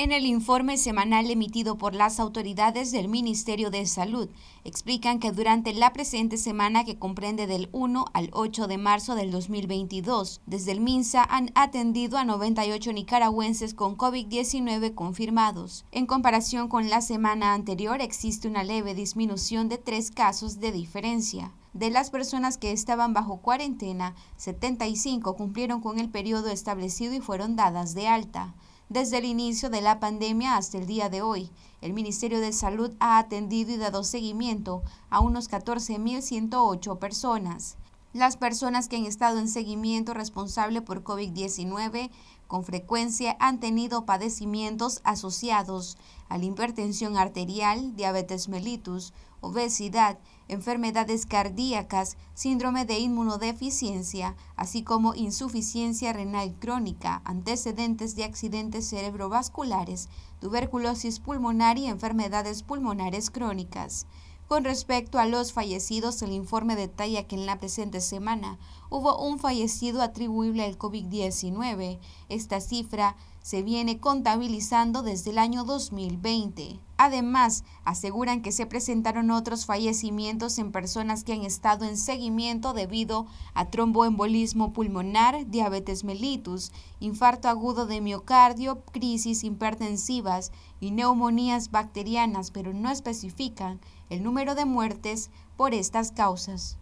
En el informe semanal emitido por las autoridades del Ministerio de Salud, explican que durante la presente semana que comprende del 1 al 8 de marzo del 2022, desde el MINSA han atendido a 98 nicaragüenses con COVID-19 confirmados. En comparación con la semana anterior, existe una leve disminución de tres casos de diferencia. De las personas que estaban bajo cuarentena, 75 cumplieron con el periodo establecido y fueron dadas de alta. Desde el inicio de la pandemia hasta el día de hoy, el Ministerio de Salud ha atendido y dado seguimiento a unos 14.108 personas. Las personas que han estado en seguimiento responsable por COVID-19 con frecuencia han tenido padecimientos asociados a la hipertensión arterial, diabetes mellitus, obesidad, enfermedades cardíacas, síndrome de inmunodeficiencia, así como insuficiencia renal crónica, antecedentes de accidentes cerebrovasculares, tuberculosis pulmonar y enfermedades pulmonares crónicas. Con respecto a los fallecidos, el informe detalla que en la presente semana hubo un fallecido atribuible al COVID-19. Esta cifra se viene contabilizando desde el año 2020. Además, aseguran que se presentaron otros fallecimientos en personas que han estado en seguimiento debido a tromboembolismo pulmonar, diabetes mellitus, infarto agudo de miocardio, crisis hipertensivas y neumonías bacterianas, pero no especifican el número de muertes por estas causas.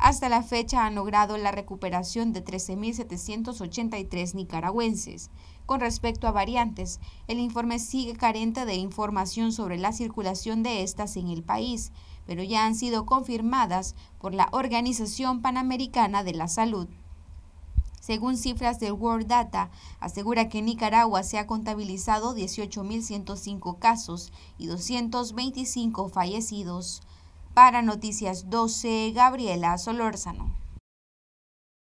Hasta la fecha han logrado la recuperación de 13.783 nicaragüenses. Con respecto a variantes, el informe sigue carente de información sobre la circulación de estas en el país, pero ya han sido confirmadas por la Organización Panamericana de la Salud. Según cifras del World Data, asegura que en Nicaragua se ha contabilizado 18.105 casos y 225 fallecidos. Para Noticias 12, Gabriela Solórzano.